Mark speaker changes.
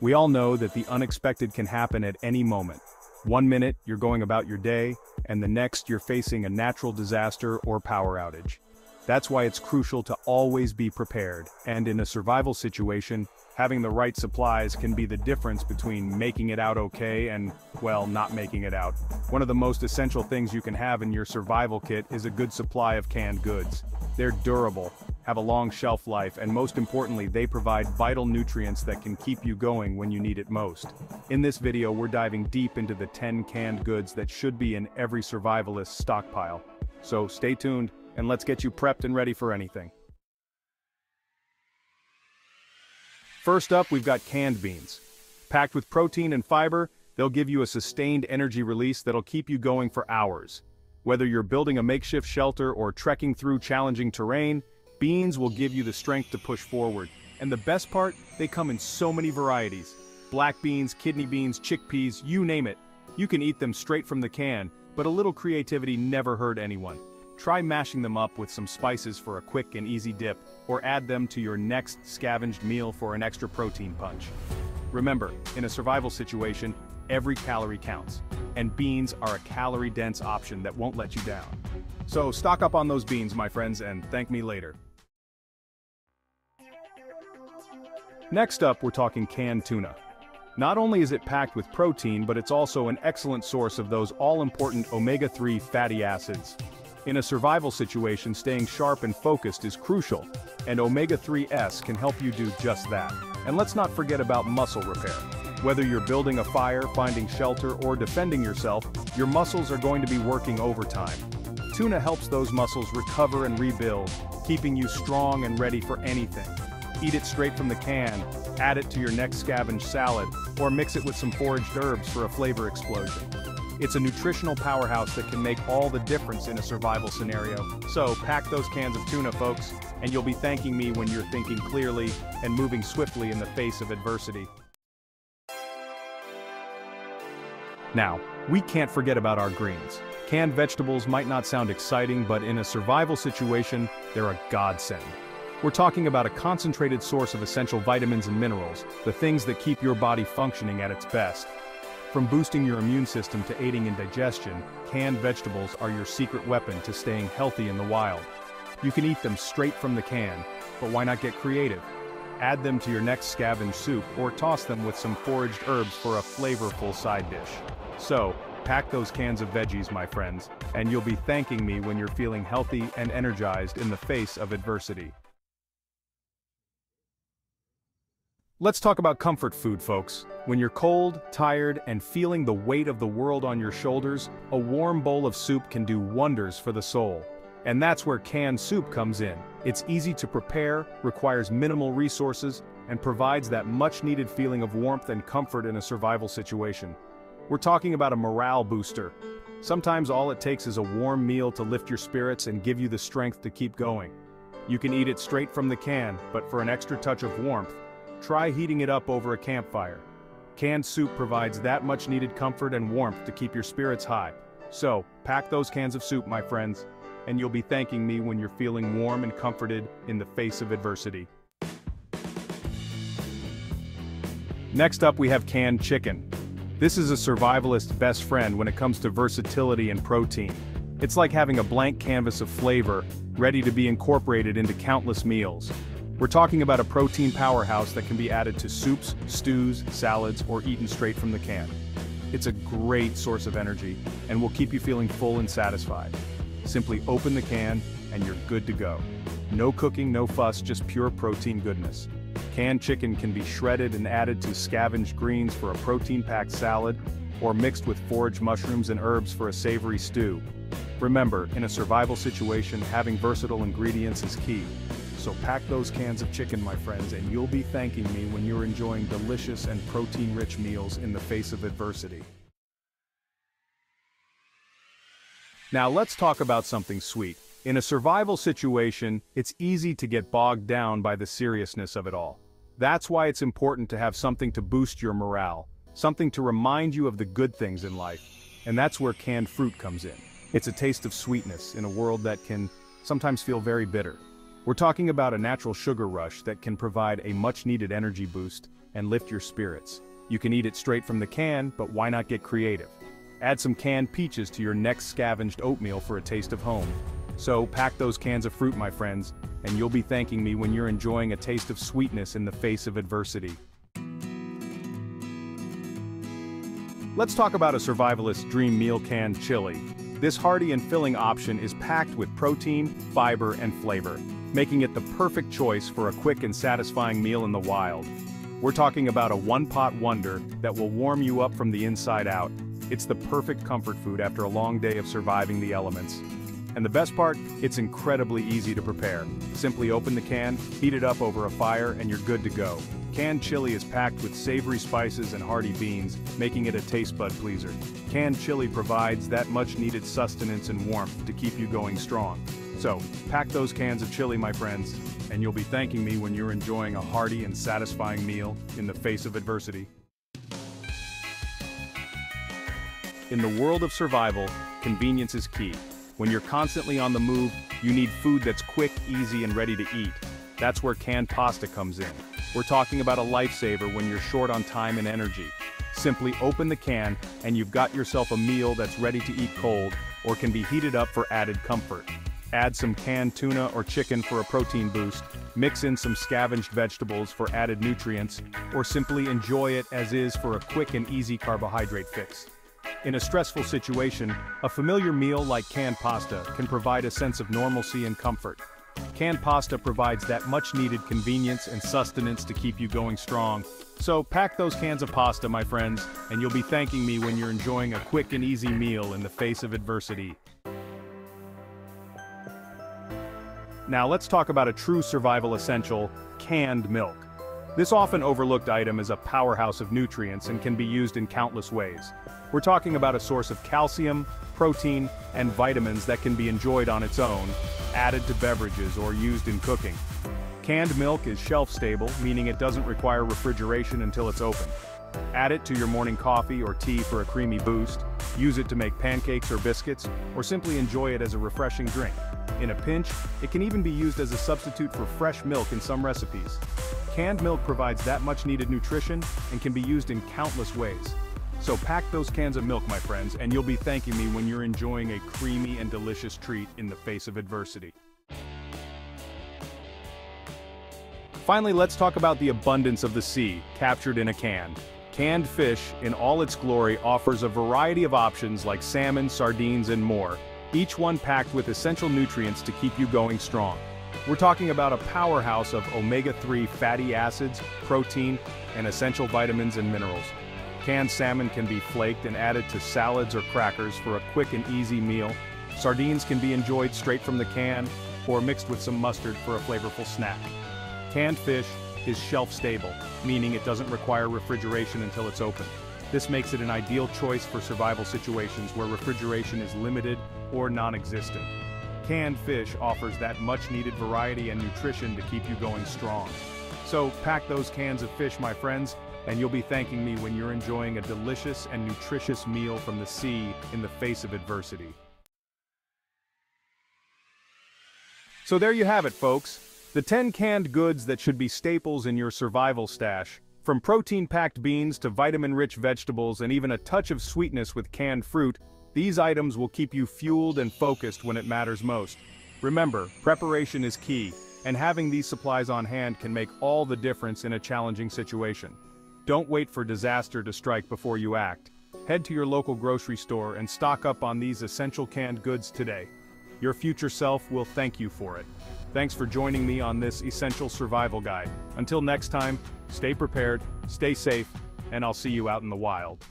Speaker 1: We all know that the unexpected can happen at any moment. One minute, you're going about your day, and the next you're facing a natural disaster or power outage. That's why it's crucial to always be prepared, and in a survival situation, having the right supplies can be the difference between making it out okay and, well, not making it out. One of the most essential things you can have in your survival kit is a good supply of canned goods. They're durable, have a long shelf life and most importantly they provide vital nutrients that can keep you going when you need it most. In this video we're diving deep into the 10 canned goods that should be in every survivalist stockpile. So stay tuned, and let's get you prepped and ready for anything. First up we've got canned beans. Packed with protein and fiber, they'll give you a sustained energy release that'll keep you going for hours. Whether you're building a makeshift shelter or trekking through challenging terrain, Beans will give you the strength to push forward. And the best part, they come in so many varieties. Black beans, kidney beans, chickpeas, you name it. You can eat them straight from the can, but a little creativity never hurt anyone. Try mashing them up with some spices for a quick and easy dip, or add them to your next scavenged meal for an extra protein punch. Remember, in a survival situation, every calorie counts, and beans are a calorie-dense option that won't let you down. So stock up on those beans, my friends, and thank me later. Next up, we're talking canned tuna. Not only is it packed with protein, but it's also an excellent source of those all-important omega-3 fatty acids. In a survival situation, staying sharp and focused is crucial, and omega-3s can help you do just that. And let's not forget about muscle repair. Whether you're building a fire, finding shelter, or defending yourself, your muscles are going to be working overtime. Tuna helps those muscles recover and rebuild, keeping you strong and ready for anything. Eat it straight from the can, add it to your next scavenged salad, or mix it with some foraged herbs for a flavor explosion. It's a nutritional powerhouse that can make all the difference in a survival scenario. So pack those cans of tuna, folks, and you'll be thanking me when you're thinking clearly and moving swiftly in the face of adversity. Now, we can't forget about our greens. Canned vegetables might not sound exciting, but in a survival situation, they're a godsend. We're talking about a concentrated source of essential vitamins and minerals, the things that keep your body functioning at its best. From boosting your immune system to aiding in digestion, canned vegetables are your secret weapon to staying healthy in the wild. You can eat them straight from the can, but why not get creative? Add them to your next scavenged soup or toss them with some foraged herbs for a flavorful side dish. So, pack those cans of veggies, my friends, and you'll be thanking me when you're feeling healthy and energized in the face of adversity. Let's talk about comfort food, folks. When you're cold, tired, and feeling the weight of the world on your shoulders, a warm bowl of soup can do wonders for the soul. And that's where canned soup comes in. It's easy to prepare, requires minimal resources, and provides that much-needed feeling of warmth and comfort in a survival situation. We're talking about a morale booster. Sometimes all it takes is a warm meal to lift your spirits and give you the strength to keep going. You can eat it straight from the can, but for an extra touch of warmth, Try heating it up over a campfire. Canned soup provides that much needed comfort and warmth to keep your spirits high. So, pack those cans of soup, my friends, and you'll be thanking me when you're feeling warm and comforted in the face of adversity. Next up we have canned chicken. This is a survivalist's best friend when it comes to versatility and protein. It's like having a blank canvas of flavor, ready to be incorporated into countless meals. We're talking about a protein powerhouse that can be added to soups, stews, salads, or eaten straight from the can. It's a great source of energy, and will keep you feeling full and satisfied. Simply open the can, and you're good to go. No cooking, no fuss, just pure protein goodness. Canned chicken can be shredded and added to scavenged greens for a protein-packed salad, or mixed with foraged mushrooms and herbs for a savory stew. Remember, in a survival situation, having versatile ingredients is key. So pack those cans of chicken, my friends, and you'll be thanking me when you're enjoying delicious and protein-rich meals in the face of adversity. Now let's talk about something sweet. In a survival situation, it's easy to get bogged down by the seriousness of it all. That's why it's important to have something to boost your morale, something to remind you of the good things in life. And that's where canned fruit comes in. It's a taste of sweetness in a world that can sometimes feel very bitter. We're talking about a natural sugar rush that can provide a much-needed energy boost and lift your spirits. You can eat it straight from the can, but why not get creative? Add some canned peaches to your next scavenged oatmeal for a taste of home. So pack those cans of fruit my friends, and you'll be thanking me when you're enjoying a taste of sweetness in the face of adversity. Let's talk about a survivalist's dream meal canned chili. This hearty and filling option is packed with protein, fiber, and flavor, making it the perfect choice for a quick and satisfying meal in the wild. We're talking about a one-pot wonder that will warm you up from the inside out. It's the perfect comfort food after a long day of surviving the elements. And the best part, it's incredibly easy to prepare. Simply open the can, heat it up over a fire, and you're good to go. Canned chili is packed with savory spices and hearty beans, making it a taste bud pleaser. Canned chili provides that much needed sustenance and warmth to keep you going strong. So, pack those cans of chili my friends, and you'll be thanking me when you're enjoying a hearty and satisfying meal in the face of adversity. In the world of survival, convenience is key. When you're constantly on the move, you need food that's quick, easy, and ready to eat. That's where canned pasta comes in. We're talking about a lifesaver when you're short on time and energy. Simply open the can, and you've got yourself a meal that's ready to eat cold, or can be heated up for added comfort. Add some canned tuna or chicken for a protein boost, mix in some scavenged vegetables for added nutrients, or simply enjoy it as is for a quick and easy carbohydrate fix. In a stressful situation, a familiar meal like canned pasta can provide a sense of normalcy and comfort. Canned pasta provides that much-needed convenience and sustenance to keep you going strong. So pack those cans of pasta, my friends, and you'll be thanking me when you're enjoying a quick and easy meal in the face of adversity. Now let's talk about a true survival essential, canned milk. This often overlooked item is a powerhouse of nutrients and can be used in countless ways. We're talking about a source of calcium, protein, and vitamins that can be enjoyed on its own, added to beverages or used in cooking. Canned milk is shelf-stable, meaning it doesn't require refrigeration until it's open. Add it to your morning coffee or tea for a creamy boost, use it to make pancakes or biscuits, or simply enjoy it as a refreshing drink. In a pinch, it can even be used as a substitute for fresh milk in some recipes. Canned milk provides that much needed nutrition and can be used in countless ways. So pack those cans of milk, my friends, and you'll be thanking me when you're enjoying a creamy and delicious treat in the face of adversity. Finally, let's talk about the abundance of the sea, captured in a can. Canned fish, in all its glory, offers a variety of options like salmon, sardines, and more, each one packed with essential nutrients to keep you going strong. We're talking about a powerhouse of omega-3 fatty acids, protein, and essential vitamins and minerals. Canned salmon can be flaked and added to salads or crackers for a quick and easy meal. Sardines can be enjoyed straight from the can, or mixed with some mustard for a flavorful snack. Canned fish is shelf-stable, meaning it doesn't require refrigeration until it's open. This makes it an ideal choice for survival situations where refrigeration is limited or non-existent. Canned fish offers that much-needed variety and nutrition to keep you going strong. So pack those cans of fish, my friends, and you'll be thanking me when you're enjoying a delicious and nutritious meal from the sea in the face of adversity. So there you have it, folks. The 10 canned goods that should be staples in your survival stash. From protein-packed beans to vitamin-rich vegetables and even a touch of sweetness with canned fruit, these items will keep you fueled and focused when it matters most. Remember, preparation is key, and having these supplies on hand can make all the difference in a challenging situation. Don't wait for disaster to strike before you act. Head to your local grocery store and stock up on these essential canned goods today. Your future self will thank you for it. Thanks for joining me on this essential survival guide. Until next time, stay prepared, stay safe, and I'll see you out in the wild.